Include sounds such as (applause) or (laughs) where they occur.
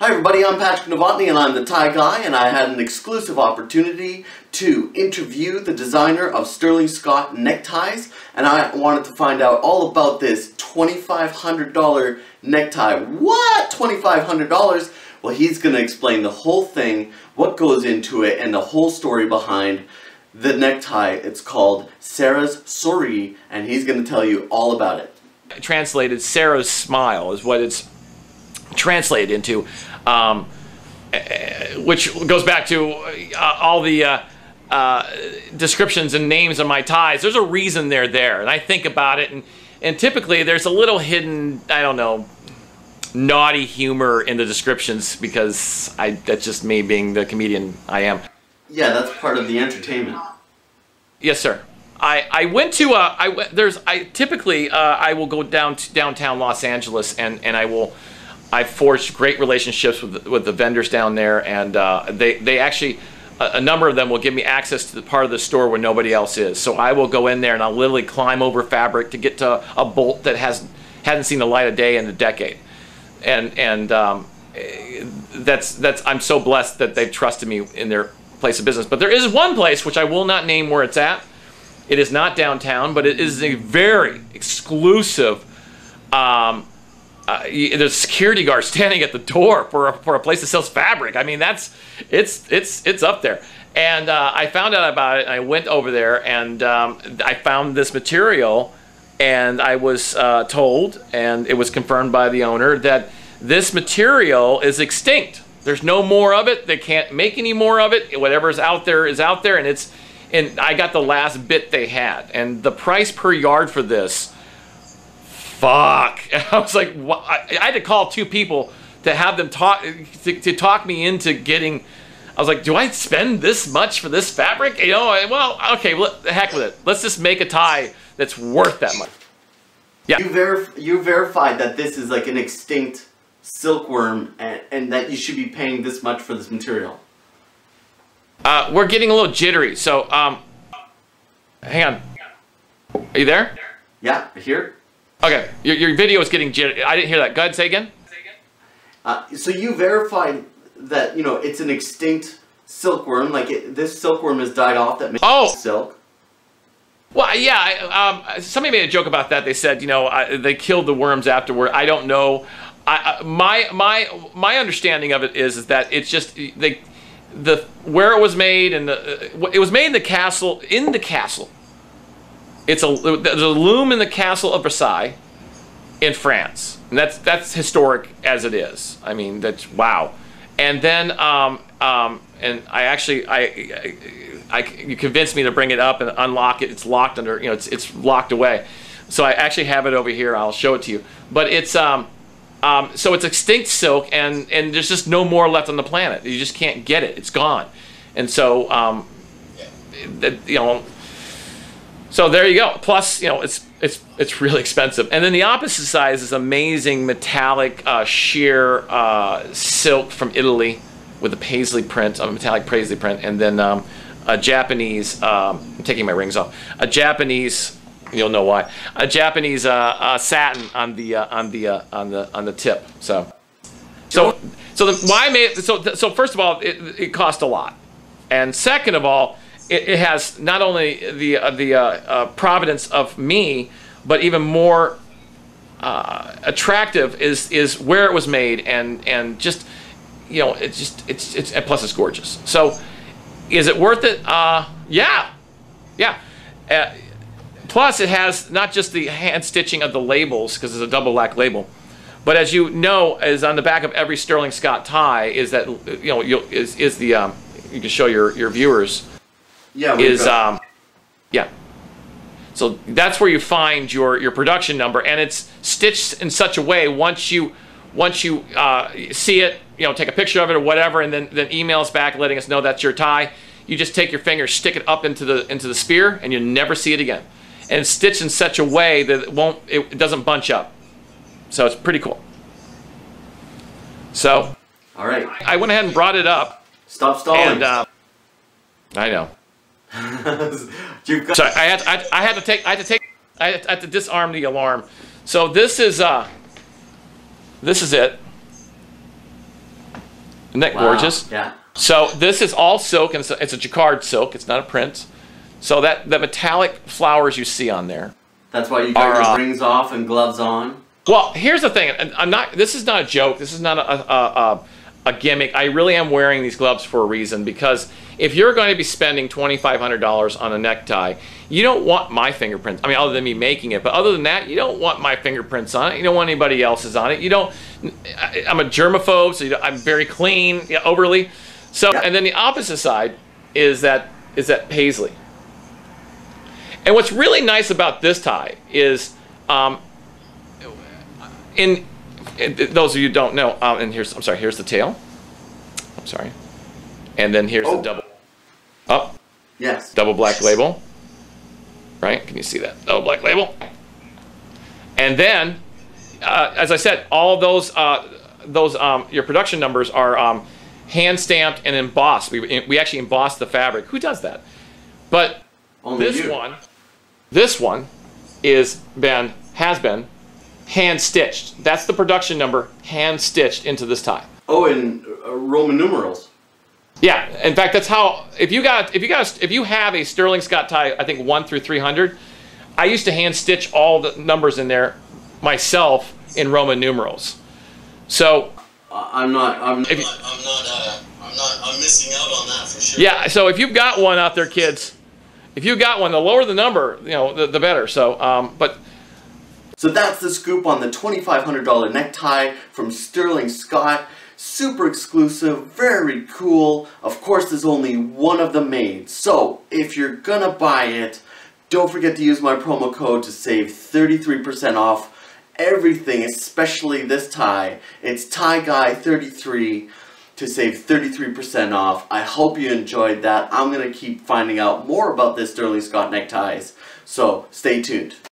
Hi everybody, I'm Patrick Novotny and I'm the Tie Guy and I had an exclusive opportunity to interview the designer of Sterling Scott neckties and I wanted to find out all about this $2,500 necktie. What? $2,500? Well, he's going to explain the whole thing, what goes into it, and the whole story behind the necktie. It's called Sarah's Sourit and he's going to tell you all about it. Translated, Sarah's smile is what it's translated into, um, which goes back to uh, all the uh, uh, descriptions and names of my ties. There's a reason they're there, and I think about it, and and typically there's a little hidden, I don't know, naughty humor in the descriptions because I that's just me being the comedian I am. Yeah, that's part of the entertainment. Yes, sir. I, I went to uh, I there's I typically uh, I will go down to downtown Los Angeles and and I will I've forged great relationships with with the vendors down there, and uh, they they actually a, a, number of them will give me access to the part of the store where nobody else is. So I will go in there and I'll literally climb over fabric to get to a bolt that has hadn't seen the light of day in a decade, and and um, that's that's I'm so blessed that they've trusted me in their place of business. But there is one place which I will not name where it's at. It is not downtown, but it is a very exclusive. Um, uh, there's security guard standing at the door for a, for a place that sells fabric. I mean, that's it's it's it's up there. And uh, I found out about it. I went over there and um, I found this material, and I was uh, told, and it was confirmed by the owner that this material is extinct. There's no more of it. They can't make any more of it. Whatever's out there is out there, and it's and I got the last bit they had. And the price per yard for this fuck. And (laughs) I was like, what? I had to call two people to have them talk to, to, talk me into getting. I was like, do I spend this much for this fabric? You know, well, okay, well, the heck with it. Let's just make a tie that's worth that much. Yeah. You, verif you verified that this is like an extinct silkworm and, and that you should be paying this much for this material. Uh, we're getting a little jittery, so um, hang on. Are you there? Yeah, here. Okay, your, your video is getting jittery. I didn't hear that. Go ahead, say again. Uh, so you verified that you know it's an extinct silkworm. Like it, this silkworm has died off. That makes oh. silk. Well, yeah. I, um, somebody made a joke about that. They said, you know, I, they killed the worms afterward. I don't know. I, my my my understanding of it is, is that it's just they the where it was made and the uh, it was made in the castle in the castle it's a loom in the castle of Versailles in France. And that's that's historic as it is. I mean, that's wow. And then um, um, and I actually I, I, I, you convinced me to bring it up and unlock it. It's locked under you know it's it's locked away. So I actually have it over here. I'll show it to you. But it's um, um, so it's extinct silk, and and there's just no more left on the planet. You just can't get it. It's gone. And so um, you know so there you go. Plus, you know, it's it's it's really expensive. And then the opposite side is amazing metallic uh, sheer uh, silk from Italy with a paisley print, a metallic paisley print, and then um, a Japanese. Um, I'm taking my rings off. A Japanese. You'll know why. A Japanese uh, uh satin on the uh, on the uh, on the on the tip. So, so so the, why made so so first of all, it, it cost a lot, and second of all it, it has not only the uh, the uh, uh, providence of me, but even more uh, attractive is is where it was made and and just you know it's just it's it's and plus it's gorgeous. So is it worth it? Uh, yeah, yeah. Uh, plus it has not just the hand stitching of the labels because it's a double lack label. But as you know, is on the back of every Sterling Scott tie is that you know is is the um, you can show your your viewers yeah, is um, yeah. So that's where you find your your production number, and it's stitched in such a way once you once you uh, see it, you know, take a picture of it or whatever, and then then email us back letting us know that's your tie. You just take your finger, stick it up into the into the spear, and you never see it again. And it's stitched in such a way that it won't it, it doesn't bunch up. So it's pretty cool. So, all right, I went ahead and brought it up. Stop stalling. And uh, I know. (laughs) so I had, I, I had to take I had to take I had, I had to disarm the alarm. So this is uh this is it. Isn't that Wow. gorgeous? Yeah. So this is all silk, and it's a, it's a jacquard silk. It's not a print. So that the metallic flowers you see on there. That's why you got Are, your uh, rings off and gloves on. Well, here's the thing. and I'm not. This is not a joke. This is not a, a, a, a gimmick. I really am wearing these gloves for a reason because if you're going to be spending $2,500 on a necktie, you don't want my fingerprints. I mean, other than me making it, but other than that, you don't want my fingerprints on it. You don't want anybody else's on it. You don't. I, I'm a germaphobe, so you I'm very clean, yeah, overly. So, and then the opposite side is that is that paisley. And what's really nice about this tie is, um, in, those of you who don't know, um, and here's I'm sorry, here's the tail. I'm sorry, and then here's Oh. the double up Yes. double black label. Right? Can you see that double black label? And then, uh, as I said, all those uh, those um, your production numbers are um, hand stamped and embossed. We we actually embossed the fabric. Who does that? But Only this you. one, this one, is been has been hand stitched. That's the production number, hand stitched into this tie. Oh, and uh, Roman numerals. Yeah, in fact, that's how. If you got, if you got, if you have a Sterling Scott tie, I think one through three hundred, I used to hand stitch all the numbers in there myself in Roman numerals. So I'm not. I'm. if you, I'm not, uh, I'm not, I'm missing out on that for sure. yeah, so if you've got one out there, kids, if you've got one, the lower the number, you know, the, the better. So, um, but So that's the scoop on the $2,500 necktie from Sterling Scott. Super exclusive, very cool. Of course, there's only one of them made. So if you're gonna buy it, don't forget to use my promo code to save 33% off everything, especially this tie. It's Tie Guy 33 to save 33% off. I hope you enjoyed that. I'm gonna keep finding out more about this Sterling Scott neckties. So stay tuned.